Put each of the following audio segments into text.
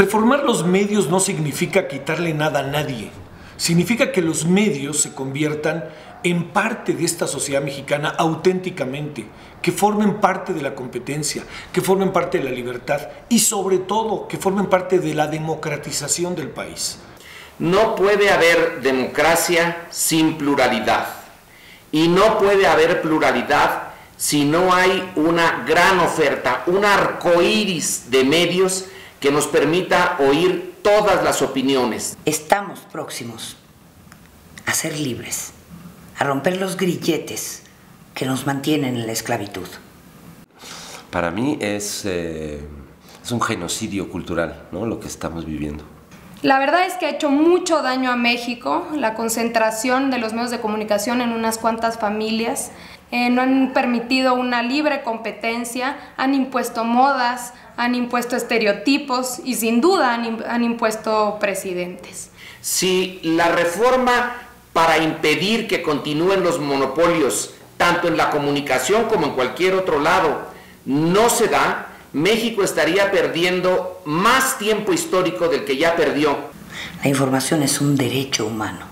Reformar los medios no significa quitarle nada a nadie. Significa que los medios se conviertan en parte de esta sociedad mexicana auténticamente, que formen parte de la competencia, que formen parte de la libertad y sobre todo que formen parte de la democratización del país. No puede haber democracia sin pluralidad y no puede haber pluralidad si no hay una gran oferta, un arco iris de medios que nos permita oír todas las opiniones. Estamos próximos a ser libres, a romper los grilletes que nos mantienen en la esclavitud. Para mí es, eh, es un genocidio cultural ¿no? lo que estamos viviendo. La verdad es que ha hecho mucho daño a México la concentración de los medios de comunicación en unas cuantas familias. Eh, no han permitido una libre competencia, han impuesto modas, han impuesto estereotipos y sin duda han, han impuesto presidentes. Si la reforma para impedir que continúen los monopolios, tanto en la comunicación como en cualquier otro lado, no se da, México estaría perdiendo más tiempo histórico del que ya perdió. La información es un derecho humano.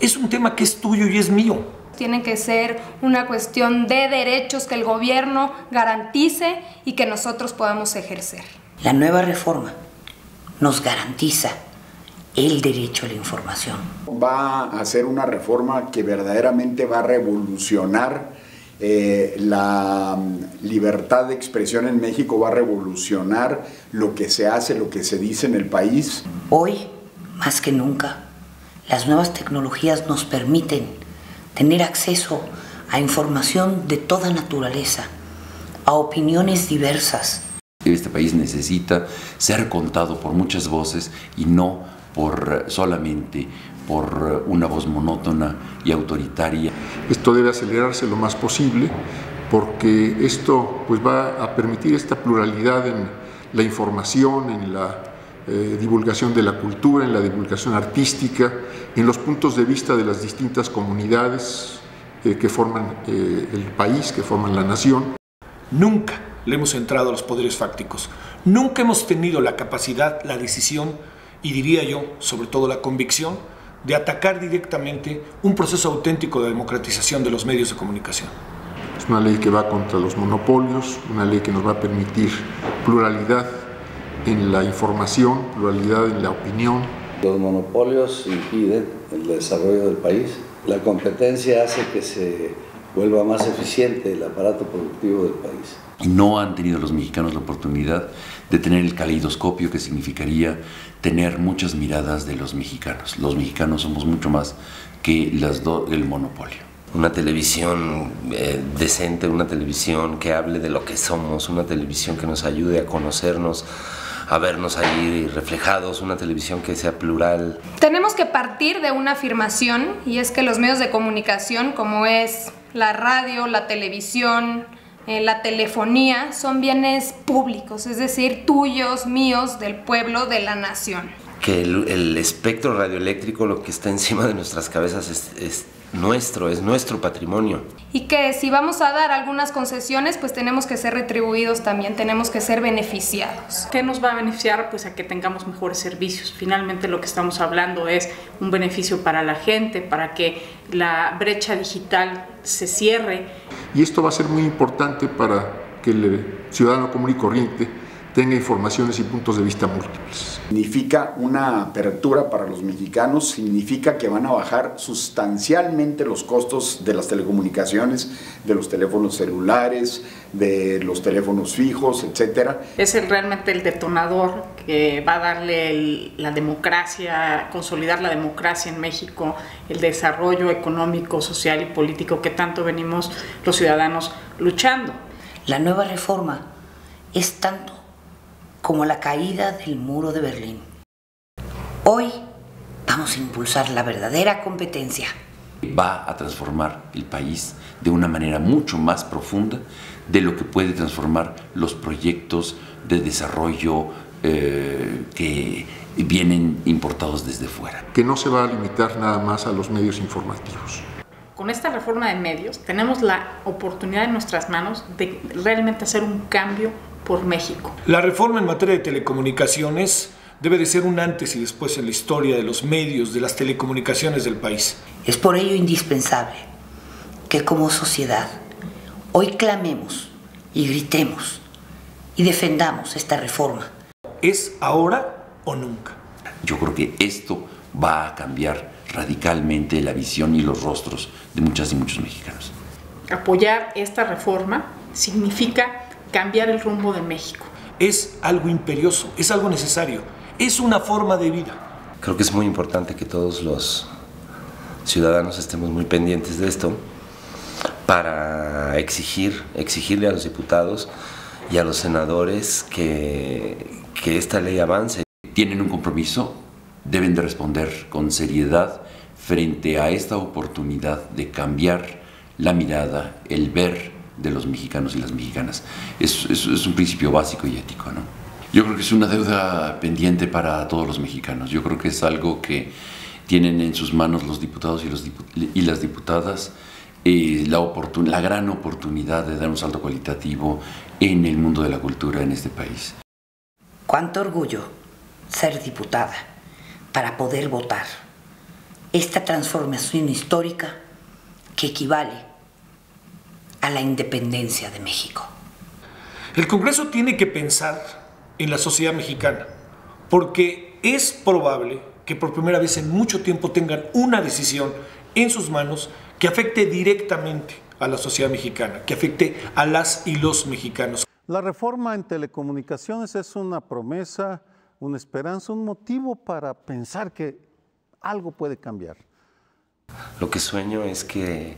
Es un tema que es tuyo y es mío. Tiene que ser una cuestión de derechos que el gobierno garantice y que nosotros podamos ejercer. La nueva reforma nos garantiza el derecho a la información. Va a ser una reforma que verdaderamente va a revolucionar eh, la mm, libertad de expresión en México va a revolucionar lo que se hace, lo que se dice en el país. Hoy, más que nunca, las nuevas tecnologías nos permiten tener acceso a información de toda naturaleza, a opiniones diversas. Este país necesita ser contado por muchas voces y no por solamente por una voz monótona y autoritaria. Esto debe acelerarse lo más posible porque esto pues, va a permitir esta pluralidad en la información, en la eh, divulgación de la cultura, en la divulgación artística, en los puntos de vista de las distintas comunidades eh, que forman eh, el país, que forman la nación. Nunca le hemos entrado a los poderes fácticos, nunca hemos tenido la capacidad, la decisión y diría yo, sobre todo la convicción, de atacar directamente un proceso auténtico de democratización de los medios de comunicación. Es una ley que va contra los monopolios, una ley que nos va a permitir pluralidad en la información, pluralidad en la opinión. Los monopolios impiden el desarrollo del país. La competencia hace que se vuelva más eficiente el aparato productivo del país. Y no han tenido los mexicanos la oportunidad de tener el caleidoscopio que significaría tener muchas miradas de los mexicanos. Los mexicanos somos mucho más que las el monopolio. Una televisión eh, decente, una televisión que hable de lo que somos, una televisión que nos ayude a conocernos, a vernos ahí reflejados, una televisión que sea plural. Tenemos que partir de una afirmación y es que los medios de comunicación como es la radio, la televisión, eh, la telefonía son bienes públicos, es decir, tuyos, míos, del pueblo, de la nación. Que el, espectro radioeléctrico, lo que está encima de nuestras cabezas, es, nuestro, es nuestro patrimonio. Y que si vamos a dar algunas concesiones, pues tenemos que ser retribuidos también, tenemos que ser beneficiados. ¿Qué nos va a beneficiar? Pues a que tengamos mejores servicios. Finalmente lo que estamos hablando es un beneficio para la gente, para que la brecha digital se cierre. Y esto va a ser muy importante para que el ciudadano común y corriente tenga informaciones y puntos de vista múltiples. Significa una apertura para los mexicanos, significa que van a bajar sustancialmente los costos de las telecomunicaciones, de los teléfonos celulares, de los teléfonos fijos, etc. Es realmente el detonador que va a darle la democracia, consolidar la democracia en México, el desarrollo económico, social y político que tanto venimos los ciudadanos luchando. La nueva reforma es tanto como la caída del muro de Berlín. Hoy vamos a impulsar la verdadera competencia. Va a transformar el país de una manera mucho más profunda de lo que puede transformar los proyectos de desarrollo eh, que vienen importados desde fuera. Que no se va a limitar nada más a los medios informativos. Con esta reforma de medios tenemos la oportunidad en nuestras manos de realmente hacer un cambio por México. La reforma en materia de telecomunicaciones debe de ser un antes y después en la historia de los medios, de las telecomunicaciones del país. Es por ello indispensable que como sociedad hoy clamemos y gritemos y defendamos esta reforma. ¿Es ahora o nunca? Yo creo que esto va a cambiar radicalmente la visión y los rostros de muchas y muchos mexicanos. Apoyar esta reforma significa cambiar el rumbo de México. Es algo imperioso, es algo necesario, es una forma de vida. Creo que es muy importante que todos los ciudadanos estemos muy pendientes de esto para exigir, exigirle a los diputados y a los senadores que, que esta ley avance. Tienen un compromiso, deben de responder con seriedad frente a esta oportunidad de cambiar la mirada, el ver de los mexicanos y las mexicanas. Es, es, un principio básico y ético, ¿no? Yo creo que es una deuda pendiente para todos los mexicanos. Yo creo que es algo que tienen en sus manos los diputados y, los y las diputadas eh, la, la gran oportunidad de dar un salto cualitativo en el mundo de la cultura en este país. Cuánto orgullo ser diputada para poder votar esta transformación histórica que equivale a la independencia de México. El Congreso tiene que pensar en la sociedad mexicana, porque es probable que por primera vez en mucho tiempo tengan una decisión en sus manos que afecte directamente a la sociedad mexicana, que afecte a las y los mexicanos. La reforma en telecomunicaciones es una promesa, una esperanza, un motivo para pensar que algo puede cambiar. Lo que sueño es que,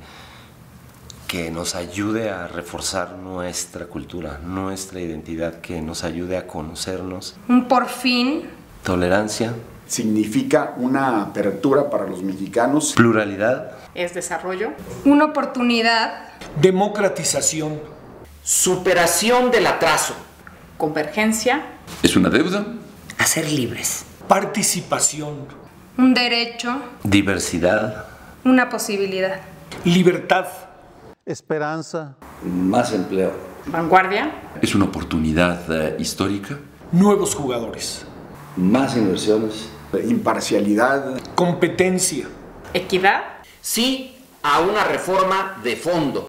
que nos ayude a reforzar nuestra cultura, nuestra identidad, que nos ayude a conocernos. Un por fin. Tolerancia. Significa una apertura para los mexicanos. Pluralidad. Es desarrollo. Una oportunidad. Democratización. Superación del atraso. Convergencia. ¿Es una deuda? A ser libres. Participación. Un derecho. Diversidad. Una posibilidad. Libertad. Esperanza. Más empleo. Vanguardia. ¿Es una oportunidad uh, histórica? Nuevos jugadores. Más inversiones. Imparcialidad. Competencia. Equidad. Sí a una reforma de fondo.